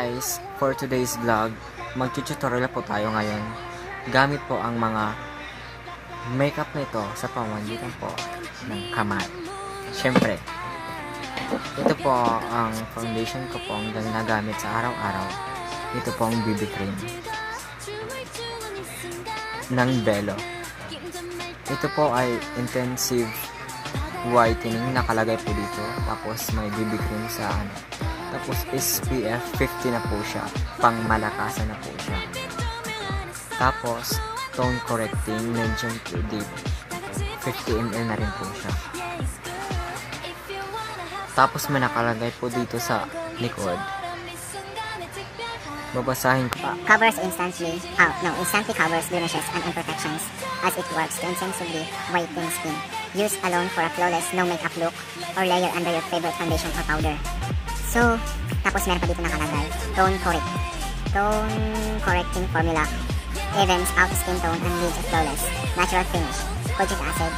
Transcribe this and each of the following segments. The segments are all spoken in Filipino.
Guys! For today's vlog, mag-tutorial po tayo ngayon. Gamit po ang mga makeup na sa pamamagitan po ng kamay. Siyempre, ito po ang foundation ko po ang ginagamit sa araw-araw. Ito po ang BB cream ng Belo. Ito po ay intensive whitening nakalagay po dito. Tapos may BB cream sa ano. Tapos SPF 50 na po siya. Pang malakasan na po siya. Tapos tone correcting medium to deep. 50 ml na rin po siya. Tapos may nakalagay po dito sa likod. Babasahin ko. covers instantly, oh, no, instantly covers blemishes and imperfections as it works to intensively whiten skin. Use alone for a flawless, no makeup look or layer under your favorite foundation or powder. So, tapos meron pa dito nakalagay, tone correct. Tone correcting formula evens out skin tone and leaves flawless, natural finish. Kojic acid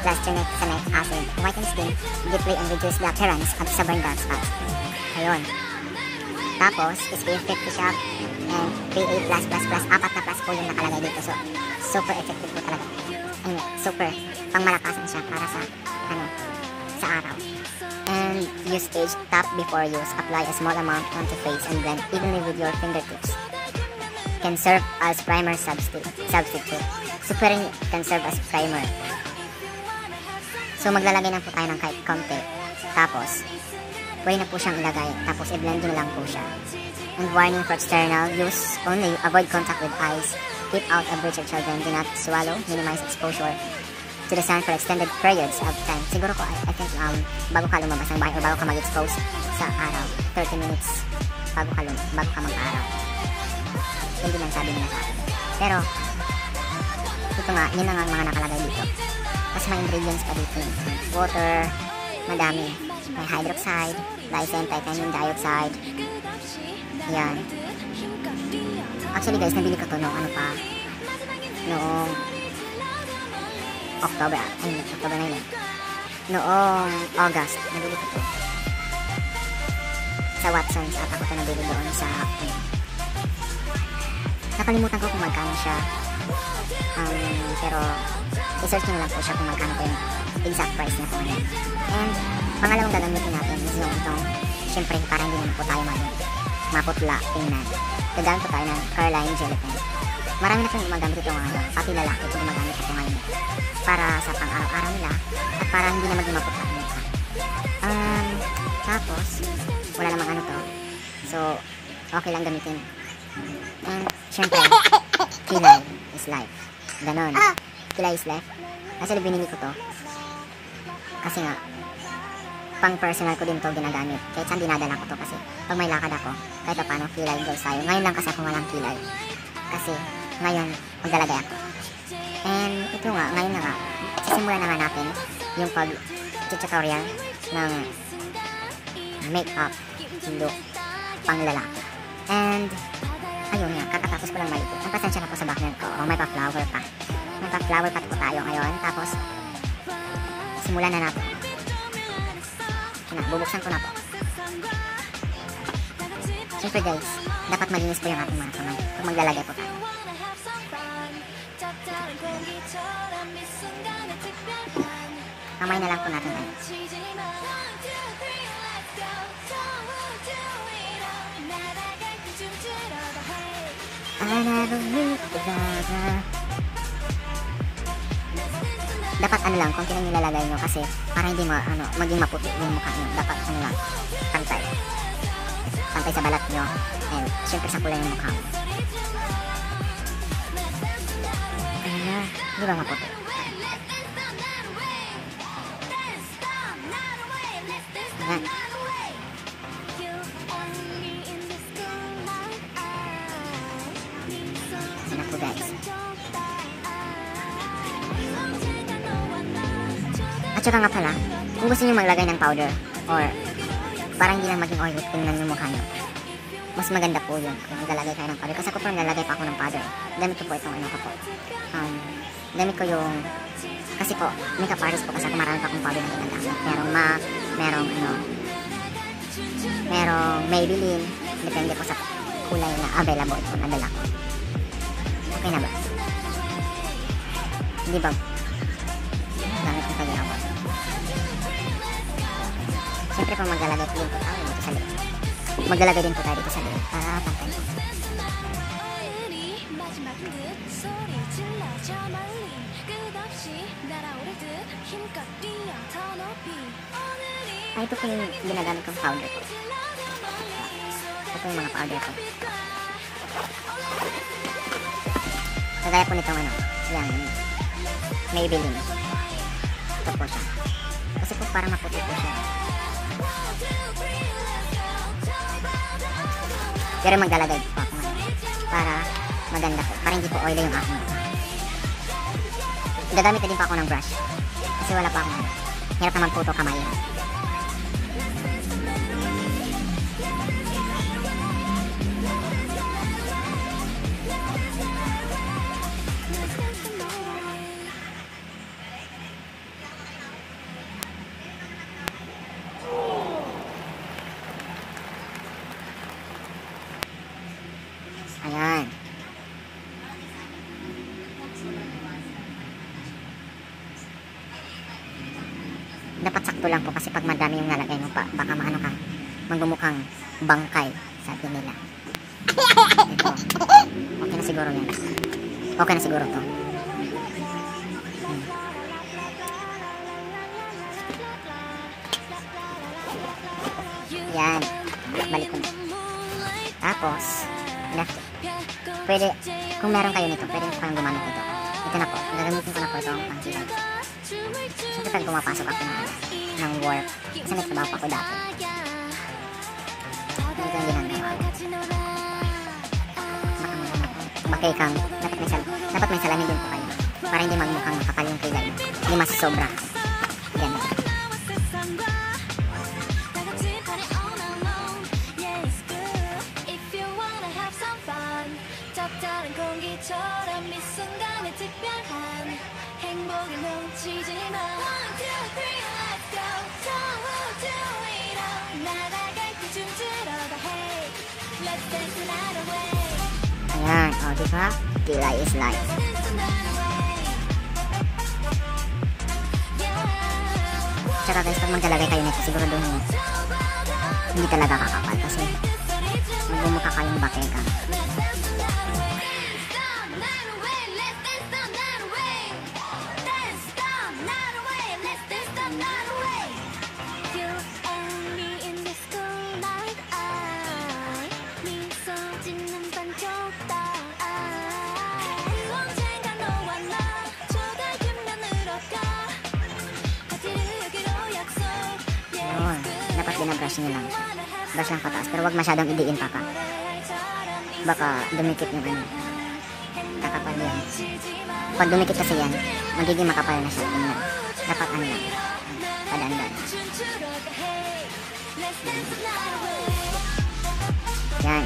plus tranexamic acid whiten skin deeply and reduce the appearance of stubborn dark spots. Ayun. Tapos, SPF 50 siya and PA+++, apat na plus po yung nakalagay dito. So, super effective po talaga. Ayun, super pangmalakasan siya para sa, ano, sa araw. And use stage tap before use. Apply a small amount onto face and blend evenly with your fingertips. Can serve as primer substitute. substitute. Super rin can serve as primer. So, maglalagay na po tayo ng kahit konti. Tapos, pwede na po siyang ilagay. Tapos, i-blend nyo lang po siya. And warning for external use only. Avoid contact with eyes. Keep out of reach of children. Do not swallow. Minimize exposure to the sun for extended periods of time. Siguro ko, I, I think, um, bago ka lumabas ng bahay or bago ka mag-expose sa araw, 30 minutes bago ka, lum bago ka mag-araw. Hindi man sabi nila sa akin. Pero, ito nga, yun ang mga nakalagay dito. Tapos may ingredients pa dito. Water, madami. May hydroxide, lysine, titanium dioxide. Yan. Actually guys, nabili ko to noong ano pa. Noong October. Ay, October na yun. Noong August, nabili ko to. Sa Watson's at ako to nabili doon sa ano. Nakalimutan ko kung magkano siya. Um, pero i-search nyo lang po siya kung magkano po yung exact price niya po ngayon. And pangalawang gagamitin natin is yung itong syempre para hindi naman po tayo mag maputla tingnan. Gagamit po tayo ng Caroline Gelatin. Marami na pong gumagamit ito ngayon. Pati lalaki po gumagamit ito ngayon. Para sa pang-araw-araw nila at para hindi na maging ang mukha. Um, tapos, wala namang ano to. So, okay lang gamitin. And, syempre, kilay is life. Ganon. Kilay is life. Actually, binili ko to. Kasi nga, pang personal ko din to ginagamit. Kahit saan dinadala ko to kasi pag may lakad ako, kahit pa paano kilay goes tayo. Ngayon lang kasi ako walang kilay. Kasi ngayon, maglalagay ako. And ito nga, ngayon na nga, sisimulan na nga natin yung pag tutorial ng makeup look pang lalaki. And ayun nga, kakatapos ko lang may ang pasensya na po sa background ko. Oh, may pa-flower pa. May pa-flower pa po tayo ngayon. Tapos, simulan na natin. Na, bubuksan ko na po. Siyempre guys, dapat malinis po yung ating mga kamay kung maglalagay po tayo. Kamay na lang po natin tayo. Dapat ano lang, konti lang yung lalagay nyo kasi para hindi ma, ano, maging maputi yung mukha nyo. Dapat ano lang, pantay. Pantay sa balat nyo and syempre sa kulay ng mukha mo. Na, di ba maputi? Ayan. Po guys. At saka nga pala, kung gusto niyo maglagay ng powder or para hindi lang maging oily, tingnan yung mukha niyo. Mas maganda po yun kung maglalagay kayo ng powder. Kasi ako po naglalagay pa ako ng powder. Gamit ko po itong ano ko po. Um, gamit ko yung, kasi po, makeup artist po kasi ako marami pa akong powder na ginagamit. Merong MAC, merong ano, merong Maybelline, Depende po sa kulay na available po na dala ko. Okay na ba? Hindi ba? Gamit ko kagawad. Siyempre po maglalagay po din po tayo dito sa loob. Maglalagay din po tayo dito sa loob para pantay po. 마지막 듯 소리 질러 저 멀리 끝없이 날아오를 듯 힘껏 뛰어 더 높이 Ah, ito po yung ginagamit kong powder ko. Ito po yung mga powder ko. Kagaya po nitong ano, yan, Maybelline. Ito po siya. Kasi po parang maputi po siya. Pero maglalagay po ako para maganda po. Para hindi po oily yung aking mukha. Gagamit din pa ako ng brush. Kasi wala pa akong ano. Hirap naman po ito kamay. Sakto lang po kasi pag madami yung nalagay mo pa, baka maano ka, magmumukhang bangkay, sabi nila. Ito. Okay na siguro yan. Okay na siguro to. Yan. Balik ko na. Tapos, left. Pwede, kung meron kayo nito, pwede kayong gumamit nito. Ito na po. Gagamitin ko na po ito ang pangkilay. Siyempre pag pumapasok ako ng, ng work, kasi may trabaho ako dati. Ito yung ginagawa ko. Bakay kang, dapat may, dapat may salamin din po kayo. Para hindi magmukhang makapal yung kilay mo. Hindi masasobra. Ayan. O, di ba? Kilay is life. Tsaka guys, pag maglalagay kayo nito, siguro doon hindi talaga kakapal kasi magbumukha kayong bakeka. Binabrush nyo lang siya. Brush lang pataas, pero wag masyadong idiin pa ka. Baka dumikit yung ano. Kakapal yan. Pag dumikit kasi yan, magiging makapal na siya. Tingnan. Dapat ano lang. Padandan. Yan.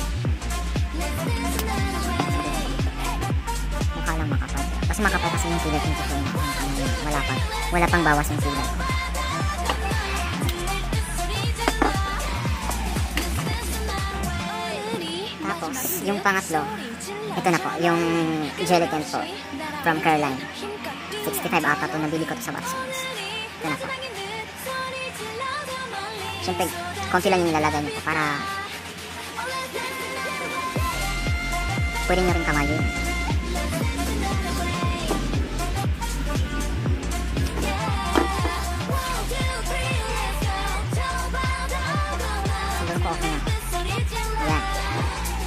Mukha lang makapal. Kasi makapal kasi yung kilay yung. Ano Wala pang, wala pang bawas yung kilay Tapos, yung pangatlo, ito na po, yung gelatin po from Caroline. 65 ata to, nabili ko to sa Watsons. Ito na po. Siyempre, konti lang yung nilalagay niyo po para pwede nyo rin kamayin.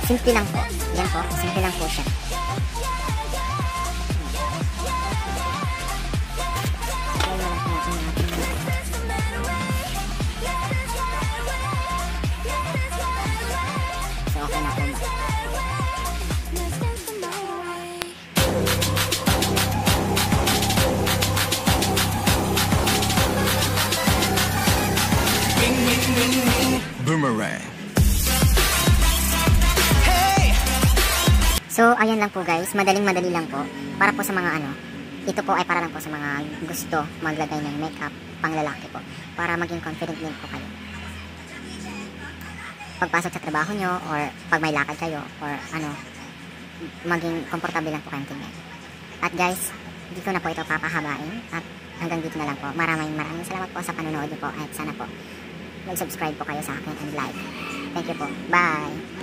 Simple lang po. Yan po. Simple lang po siya. Ayan So, ayan lang po guys. Madaling-madali lang po. Para po sa mga ano, ito po ay para lang po sa mga gusto maglagay ng makeup pang lalaki po. Para maging confident din po kayo. pagpasok sa trabaho nyo or pag may lakad kayo or ano, maging komportable lang po kayong tingnan. At guys, ko na po ito papahabain at hanggang dito na lang po. Maraming maraming salamat po sa panonood niyo po at sana po mag-subscribe po kayo sa akin and like. Thank you po. Bye!